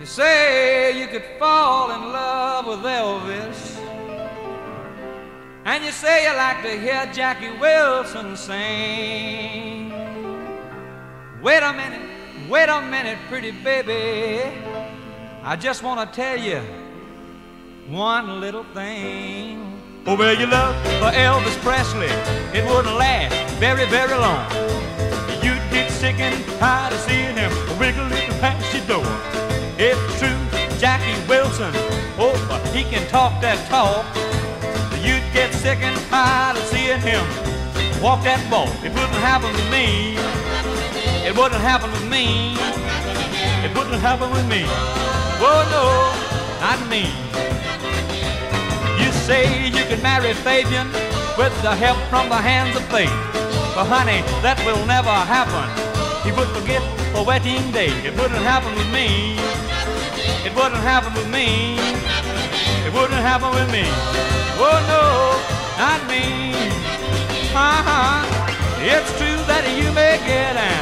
You say you could fall in love with Elvis. And you say you like to hear Jackie Wilson sing. Wait a minute, wait a minute, pretty baby. I just want to tell you one little thing. Oh, well, your love for Elvis Presley, it wouldn't last very, very long. You'd get sick and tired of seeing him wiggling past your door. It's true, Jackie Wilson, oh, he can talk that talk. You'd get sick and tired of seeing him walk that walk. It wouldn't happen to me. It wouldn't happen with me. It wouldn't happen with me. Oh no, not me. You say you can marry Fabian with the help from the hands of fate. But honey, that will never happen. He would forget a wedding day. It wouldn't happen with me. It wouldn't happen with me. It wouldn't happen with me. Oh no, not me. Uh-huh. It's true that you may get an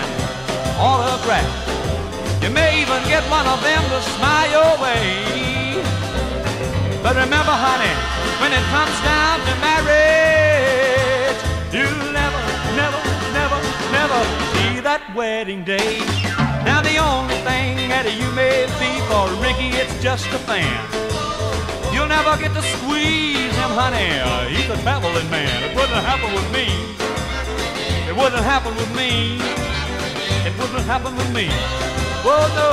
autograph. You may even get one of them to smile your way. But remember, honey, when it comes down to marriage, you'll never, never, never, never see that wedding day. Ricky, it's just a fan. You'll never get to squeeze him, honey. He's a traveling man. It wouldn't happen with me. It wouldn't happen with me. It wouldn't happen with me. Oh no,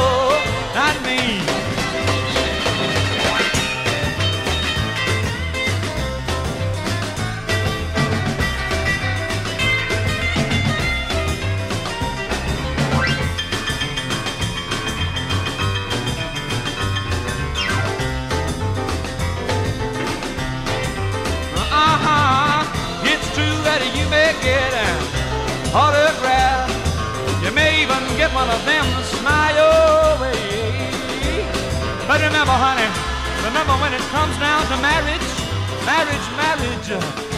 one of them to smile your way. But remember, honey, remember when it comes down to marriage, marriage, marriage,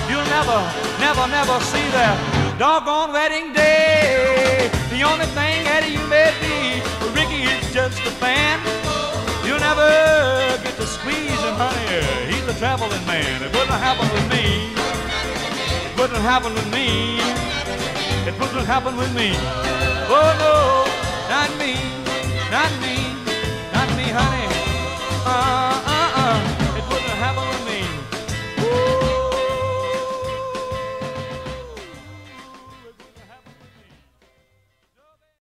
you'll never, never, never see the doggone wedding day. The only thing that you may be, Ricky is just a fan. You'll never get to squeeze him, honey. He's a traveling man. It wouldn't happen with me. It wouldn't happen with me. It wouldn't happen with me. Oh no, not me, not me, not me, honey.